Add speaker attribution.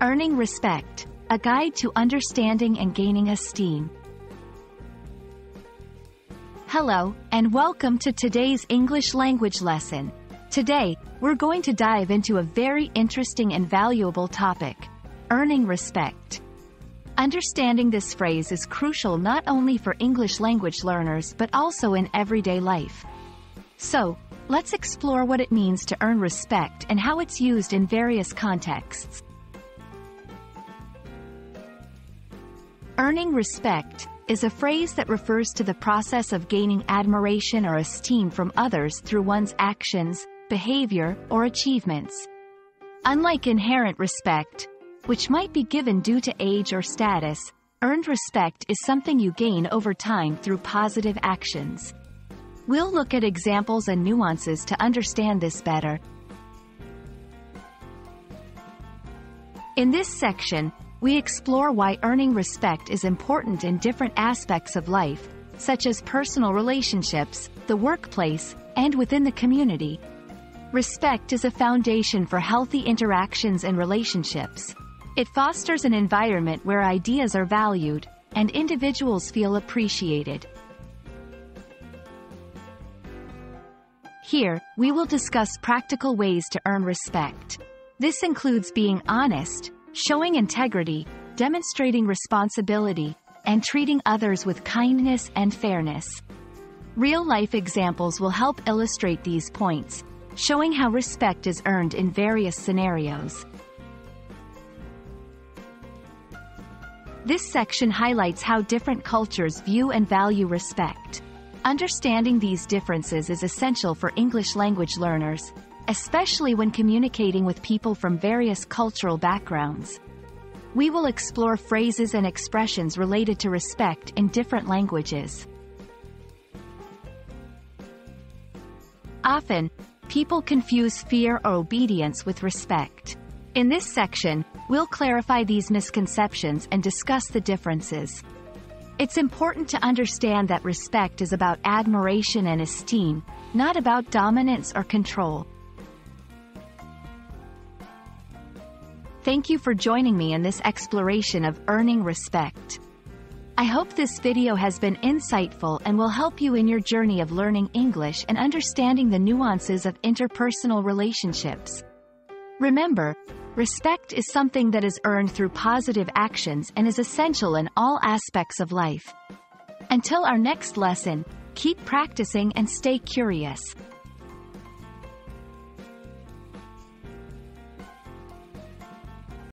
Speaker 1: Earning Respect, a guide to understanding and gaining esteem. Hello, and welcome to today's English language lesson. Today, we're going to dive into a very interesting and valuable topic, earning respect. Understanding this phrase is crucial not only for English language learners but also in everyday life. So, let's explore what it means to earn respect and how it's used in various contexts. Earning respect is a phrase that refers to the process of gaining admiration or esteem from others through one's actions, behavior, or achievements. Unlike inherent respect, which might be given due to age or status, earned respect is something you gain over time through positive actions. We'll look at examples and nuances to understand this better. In this section, we explore why earning respect is important in different aspects of life, such as personal relationships, the workplace, and within the community. Respect is a foundation for healthy interactions and relationships. It fosters an environment where ideas are valued, and individuals feel appreciated. Here, we will discuss practical ways to earn respect. This includes being honest, showing integrity, demonstrating responsibility, and treating others with kindness and fairness. Real-life examples will help illustrate these points, showing how respect is earned in various scenarios. This section highlights how different cultures view and value respect. Understanding these differences is essential for English language learners, especially when communicating with people from various cultural backgrounds. We will explore phrases and expressions related to respect in different languages. Often, people confuse fear or obedience with respect. In this section, we'll clarify these misconceptions and discuss the differences. It's important to understand that respect is about admiration and esteem, not about dominance or control. Thank you for joining me in this exploration of earning respect. I hope this video has been insightful and will help you in your journey of learning English and understanding the nuances of interpersonal relationships. Remember, respect is something that is earned through positive actions and is essential in all aspects of life. Until our next lesson, keep practicing and stay curious.